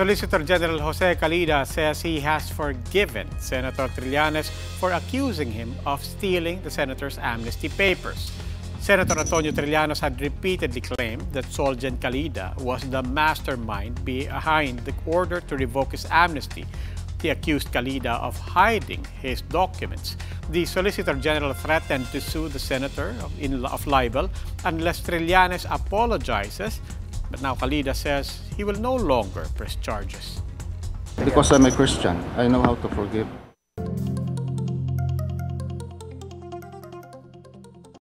Solicitor General Jose Calida says he has forgiven Senator Trillanes for accusing him of stealing the senator's amnesty papers. Senator Antonio Trillanes had repeatedly claimed that Solgen Calida was the mastermind behind the order to revoke his amnesty. He accused Calida of hiding his documents. The Solicitor General threatened to sue the senator of libel unless Trillanes apologizes but now Calida says he will no longer press charges. Because I'm a Christian, I know how to forgive.